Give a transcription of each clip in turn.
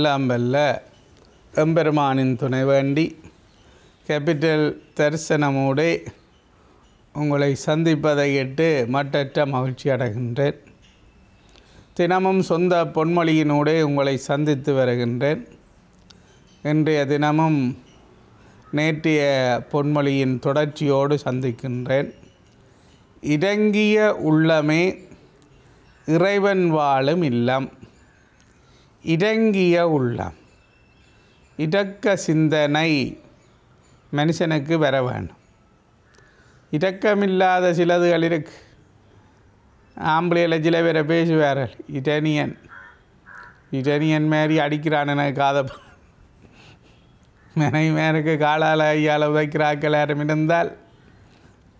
எல்லாம் வல்ல எம்பெருமானின் துணை வேண்டி கேபிட்டல் தரிசனமோடு உங்களை சந்திப்பதை இட்டு மட்டற்ற மகிழ்ச்சி அடைகின்றேன். தினமும் சொந்த பொன்மொழியினூடே உங்களை சந்தித்து வருகின்றேன். இன்றைய தினமும் நேற்றைய பொன்மொழியின் தொடர்ச்சியோடு சந்திக்கின்றேன். இடங்கிய உள்ளமே இறைவன் வாழும் இல்லம். இடங்கிய உள்ளம். இடக்க சிந்தனை மனுஷனுக்கு வர வேண்டும் இடக்கமில்லாத சிலதுகள் இருக்கு. ஆம்பளையில் சில பேரை பேசுவார் இடனியன் இடனியன் மாரி அடிக்கிறான் எனக்கு காதை மனைவி மேருக்கு காலால் ஐயால் உதைக்கிறாக்கள் யாரும் இருந்தால்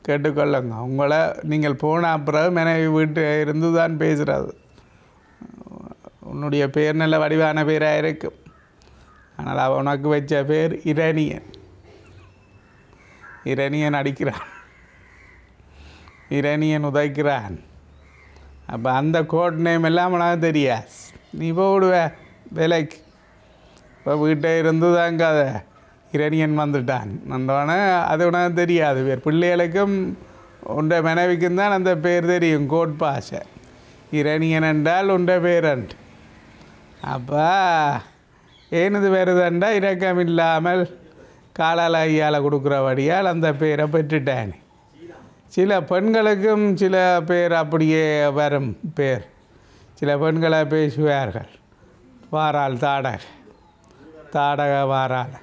கேட்டுக்கொள்ளுங்க. உங்களை நீங்கள் போன பிறகு மனைவி வீட்டு இருந்து தான் பேசுகிறது உன்னுடைய பேர் நல்ல வடிவான பேராக இருக்கும் ஆனால் அவன் உனக்கு வச்ச பேர் இரணியன். இரணியன் அடிக்கிறான். இரணியன் உதைக்கிறான். அப்போ அந்த கோட் நேம் எல்லாம் உனக்கு தெரியாது. நீ போடுவ வேலைக்கு. இப்போ வீட்டை இருந்து தாங்க அதை இரணியன் வந்துட்டான். வந்தோடனே அது உனக்கு தெரியாது. பேர் பிள்ளைகளுக்கும் உண்ட மனைவிக்கும் தான் அந்த பேர் தெரியும் கோட் பாஷை. இரணியன் என்றால் உண்ட பேரண்ட் அப்போ ஏனது வருதுண்டா இரக்கம் இல்லாமல் காலால் ஐயால் கொடுக்குறபடியால் அந்த பேரை பெற்றுட்டேன். சில பெண்களுக்கும் சில பேர் அப்படியே வரும் பேர். சில பெண்களை பேசுவார்கள். வாரால் தாடக தாடக வாரால்.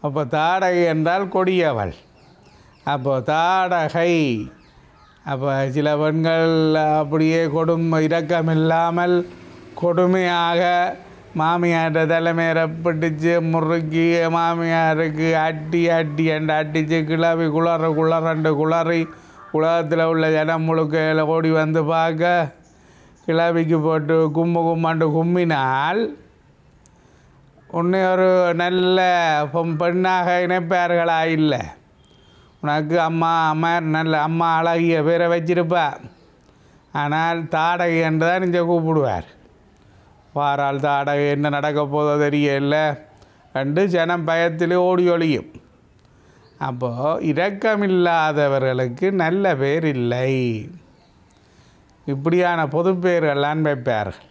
அப்போ தாடகை என்றால் கொடியவள். அப்போ தாடகை அப்போ சில பெண்கள் அப்படியே கொடும் இரக்கம் இல்லாமல் கொடுமையாக மாமியார்கிட்ட தலைமையை பிடிச்சு முறுக்கி மாமியாருக்கு அட்டி அட்டி அண்டு அடித்து கிளவி குளறு குளறண்டு குளறி உலகத்தில் உள்ள ஜனம் முழுக்கையில் ஓடி வந்து பார்க்க கிளவிக்கு போட்டு கும்பு கும்மாண்டு கும்மினால் உன்னை ஒரு நல்ல பெண்ணாக இணைப்பார்களா? இல்லை. உனக்கு அம்மா அம்மா நல்ல அம்மா அழகிய பேரை வச்சிருப்பா. ஆனால் தாடகை என்று தான் இங்கே கூப்பிடுவார். வாரால் தாடகை என்ன நடக்க போதோ தெரியல. ரெண்டு ஜனம் பயத்திலே ஓடி ஒழியும் அப்போது இரக்கமில்லாதவர்களுக்கு நல்ல பேர் இல்லை. இப்படியான பொது பேர்கள்லாம் வைப்பார்கள்.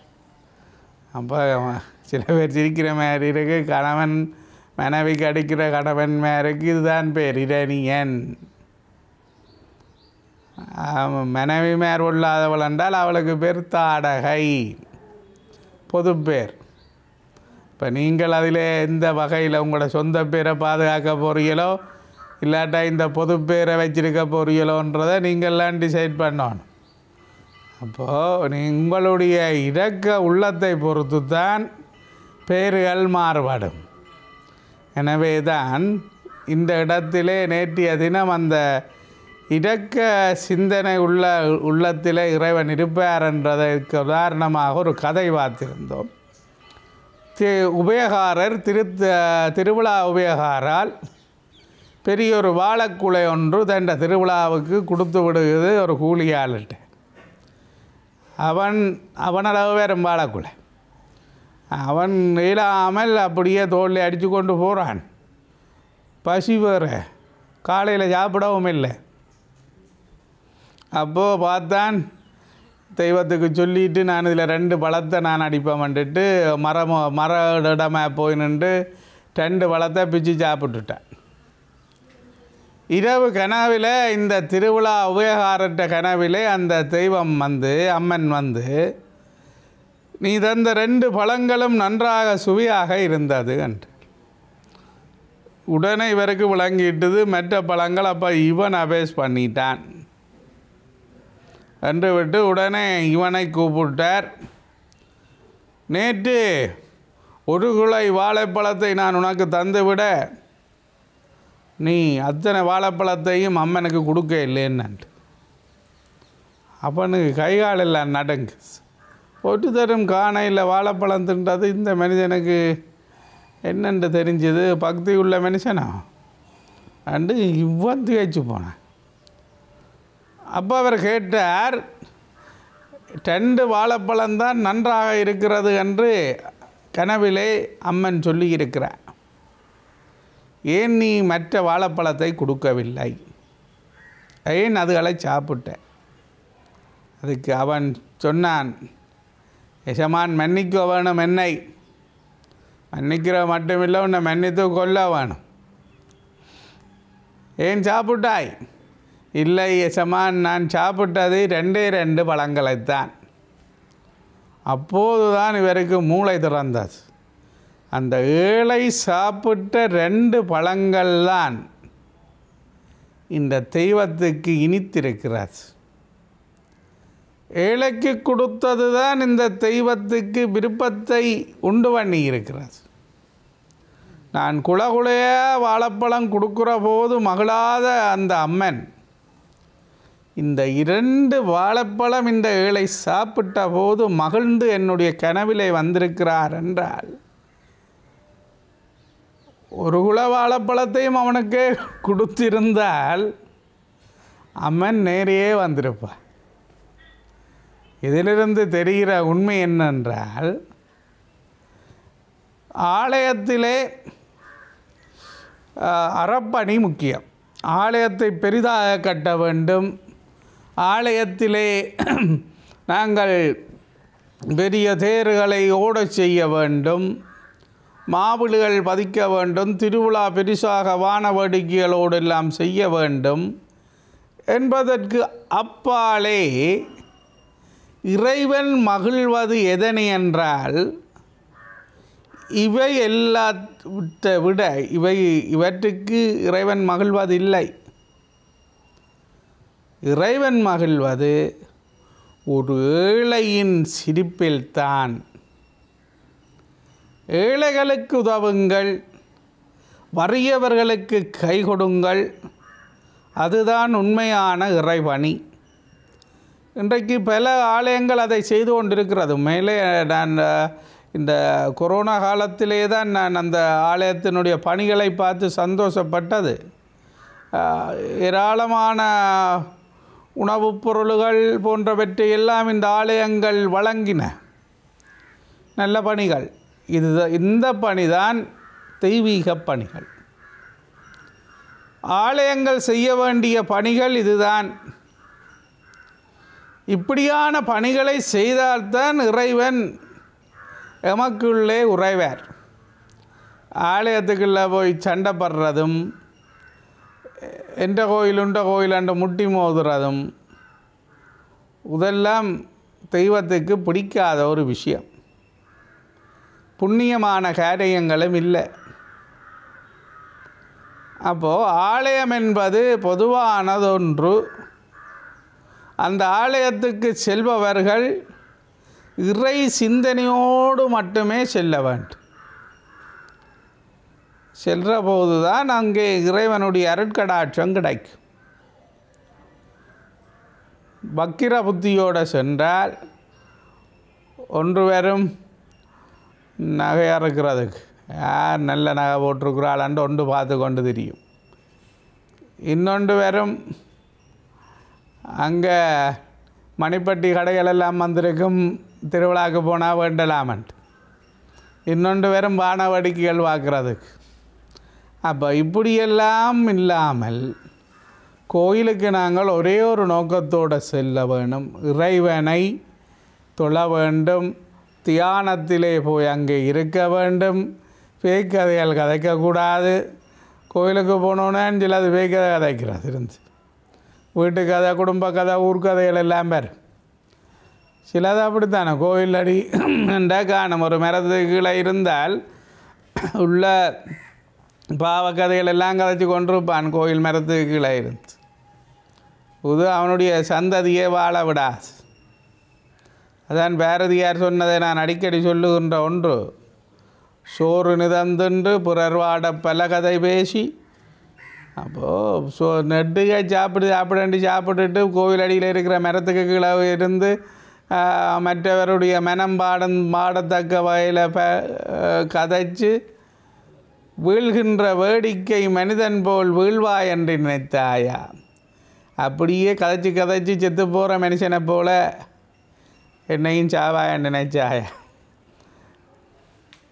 அப்போ சில பேர் சிரிக்கிற மாதிரி இருக்கு. கணவன் மனைவிக்கு அடிக்கிற கணவன் மேருக்கு இதுதான் பேர் இரணியன். மனைவி மேர் உள்ளாதவள் என்றால் அவளுக்கு பேர் தாடகை. பொது பேர் இப்போ நீங்கள் அதில் எந்த வகையில் உங்களோட சொந்த பேரை பாதுகாக்க போகிறீங்களோ இல்லாட்டா இந்த பொது பேரை வச்சிருக்க போகிறீங்களோன்றதை நீங்கள்லாம் டிசைட் பண்ணணும். அப்போது நீ உங்களுடைய இறக்க உள்ளத்தை பொறுத்து தான் பேர்கள் மாறுபடும். எனவே தான் இந்த இடத்திலே நேற்றைய தினம் அந்த இடக்க சிந்தனை உள்ள உள்ளத்தில் இறைவன் இருப்பார் என்றதற்கு உதாரணமாக ஒரு கதை பார்த்திருந்தோம். தி உபயகாரர் திரு திருவிழா உபயகாரால் பெரிய ஒரு வாழைக்குலை ஒன்று தண்ட திருவிழாவுக்கு கொடுத்து விடுகிறது ஒரு கூலியாளிட்ட. அவன் அவனளவு வேறும் வாழைக்குலை. அவன் இயலாமல் அப்படியே தோல்லை அடித்து கொண்டு போகிறான் பசி வேறு. காலையில் சாப்பிடவும் இல்லை அப்போது பார்த்தான். தெய்வத்துக்கு சொல்லிட்டு நான் இதில் ரெண்டு பழத்தை நான் அடிப்பேன் வந்துட்டு. மரம் மர இடமாக போய் நின்று ரெண்டு பழத்தை பிச்சு சாப்பிட்டுட்டேன். இரவு கனவில் இந்த திருவிழா உபயகாரட்ட கனவிலே அந்த தெய்வம் வந்து அம்மன் வந்து நீ தந்த ரெண்டு பழங்களும் நன்றாக சுவையாக இருந்தது என்று. உடனே இவருக்கு விளங்கிட்டது மற்ற பழங்கள் அப்போ இவன் அபேஸ் பண்ணிட்டான். என்று விட்டு உடனே இவனை கூப்பிட்டார். நேற்று ஒரு குலை வாழைப்பழத்தை நான் உனக்கு தந்துவிட நீ அத்தனை வாழைப்பழத்தையும் அம்மனுக்கு கொடுக்க இல்லைன்னு அப்பனுக்கு கைகால் இல்லை நடுங்கு. ஒரு தரும் காணையில் வாழைப்பழம் தின்றது இந்த மனிதனுக்கு என்னென்று தெரிஞ்சது? பக்தி உள்ள மனுஷனா? அண்டு இவ்வன் திகைச்சு போனேன். அப்போ அவர் கேட்டார் ரெண்டு வாழைப்பழம்தான் நன்றாக இருக்கிறது என்று கனவிலே அம்மன் சொல்லியிருக்கிறார். ஏன் நீ மற்ற வாழைப்பழத்தை கொடுக்கவில்லை? ஏன் அதுகளை சாப்பிட்ட அதுக்கு அவன் சொன்னான் எசமான் மன்னிக்க வேணும் என்னை. மன்னிக்கிற மட்டுமில்லை உன்னை மன்னித்து கொல்ல வேணும். ஏன் சாப்பிட்டாய்? இல்லை எசமான் நான் சாப்பிட்டது ரெண்டே ரெண்டு பழங்களைத்தான். அப்போதுதான் இவருக்கு மூளை திறந்தது. அந்த ஏழை சாப்பிட்ட ரெண்டு பழங்கள் தான் இந்த தெய்வத்துக்கு இனித்திருக்கிறது. ஏழைக்கு கொடுத்தது தான் இந்த தெய்வத்துக்கு விருப்பத்தை உண்டு பண்ணி இருக்கிறது நான் குளகுளைய வாழைப்பழம் கொடுக்குற போது மகிழாத அந்த அம்மன் இந்த இரண்டு வாழைப்பழம் இந்த ஏழை சாப்பிட்ட போது மகிழ்ந்து என்னுடைய கனவிலே வந்திருக்கிறார் என்றால் ஒரு குல வாழைப்பழத்தையும் அவனுக்கு கொடுத்திருந்தால் அம்மன் நேரையே வந்திருப்பான் இதிலிருந்து தெரிகிற உண்மை என்னென்றால் ஆலயத்திலே அறப்பணி முக்கியம். ஆலயத்தை பெரிதாக கட்ட வேண்டும். ஆலயத்திலே நாங்கள் பெரிய தேர்களை ஓடச் செய்ய வேண்டும். மாவிடுகள் பதிக்க வேண்டும். திருவிழா பெரிசாக வான வேடிக்கைகளோடு எல்லாம் செய்ய வேண்டும். என்பதற்கு அப்பாலே இறைவன் மகிழ்வது எதனை என்றால் இவை எல்லாத்த விட இவை இவற்றுக்கு இறைவன் மகிழ்வதில்லை. இறைவன் மகிழ்வது ஒரு ஏழையின் சிரிப்பில்தான். ஏழைகளுக்கு உதவுங்கள் வறியவர்களுக்கு கை கொடுங்கள் அதுதான் உண்மையான இறைவணி இன்றைக்கு பல ஆலயங்கள் அதை செய்து கொண்டிருக்கிறது. மேலே நான் இந்த கொரோனா காலத்திலே தான் நான் அந்த ஆலயத்தினுடைய பணிகளை பார்த்து சந்தோஷப்பட்டது. ஏராளமான உணவுப் பொருள்கள் போன்றவற்றை எல்லாம் இந்த ஆலயங்கள் வழங்கின. நல்ல பணிகள். இது இந்த பணிதான் தெய்வீக பணிகள். ஆலயங்கள் செய்ய வேண்டிய பணிகள் இதுதான். இப்படியான பணிகளை செய்தால்தான் இறைவன் எமக்குள்ளே உறைவார். ஆலயத்துக்குள்ளே போய் சண்டைப்படுறதும் படுறதும் எந்த கோயில் உண்ட கோயில் அண்டு முட்டி மோதுறதும் இதெல்லாம் தெய்வத்துக்கு பிடிக்காத ஒரு விஷயம். புண்ணியமான காரியங்களும் இல்லை. அப்போது ஆலயம் என்பது பொதுவானதொன்று. அந்த ஆலயத்துக்கு செல்பவர்கள் இறை சிந்தனையோடு மட்டுமே செல்ல வேண்டும். செல்ற போது தான் அங்கே இறைவனுடைய அருட்கடாட்சம் கிடைக்கும். பக்கிர புத்தியோடு சென்றால் ஒன்று வெறும் நகை அறுக்கிறதுக்கு யார் நல்ல நகை போட்டிருக்கிறாளான்ட்டு ஒன்று பார்த்து கொண்டு தெரியும். இன்னொன்று வெறும் அங்கே மணிப்பட்டி கடைகள் எல்லாம் வந்திருக்கும் திருவிழாக்கு போனால் வேண்டலாமன்ட்டு. இன்னொன்று வெறும் வான வடிக்கைகள் பார்க்குறதுக்கு. அப்போ இப்படியெல்லாம் இல்லாமல் கோயிலுக்கு நாங்கள் ஒரே ஒரு நோக்கத்தோடு செல்ல வேணும். இறைவனை தொழ வேண்டும். தியானத்திலே போய் அங்கே இருக்க வேண்டும். பேய் கதைகள் கதைக்கக்கூடாது. கோயிலுக்கு போனோன்னே சிலது பேய் கதை கதைக்கிறது இருந்து. வீட்டு கதை குடும்ப கதை ஊர்க்கதைகள் எல்லாம் பேர் சிலது அப்படித்தானே. கோயில் அடி என்ற காணும். ஒரு மரத்து கீழே இருந்தால் உள்ள பாவக்கதைகள் எல்லாம் கதைச்சி கொண்டிருப்பான் கோயில் மரத்துக்கு கீழே இருந்து இது அவனுடைய சந்ததியே வாழ விடாது. அதான் பாரதியார் சொன்னதை நான் அடிக்கடி சொல்லுகின்ற ஒன்று சோறு நிதந்துண்டு பிறர் வாட பல கதை பேசி அப்போது சோ நெட்டுக சாப்பிட்டு சாப்பிடண்டி சாப்பிட்டுட்டு கோவில் அடியில் இருக்கிற மரத்துக்கு கீழே இருந்து மற்றவருடைய மனம் பாடம் பாடத்தக்க வகையில் ப கதைச்சு வீழ்கின்ற வேடிக்கை மனிதன் போல் வீழ்வா என்று நினைத்தாயா? அப்படியே கதைச்சி கதைச்சி செத்து போகிற மனுஷனை போல என்னையும் சாவாய நினைச்சாயா?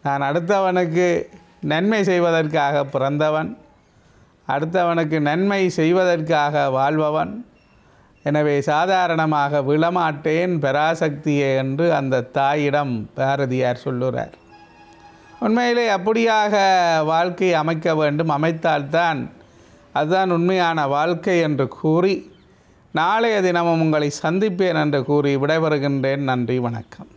நான் அடுத்தவனுக்கு நன்மை செய்வதற்காக பிறந்தவன் அடுத்தவனுக்கு நன்மை செய்வதற்காக வாழ்பவன் எனவே சாதாரணமாக விழமாட்டேன் பராசக்தியே என்று அந்த தாயிடம் பாரதியார் சொல்லுகிறார் உண்மையிலே அப்படியாக வாழ்க்கை அமைக்க வேண்டும் அமைத்தால்தான். அதுதான் உண்மையான வாழ்க்கை என்று கூறி நாளைய தினமும் உங்களை சந்திப்பேன் என்று கூறி விடைபெறுகின்றேன். நன்றி வணக்கம்.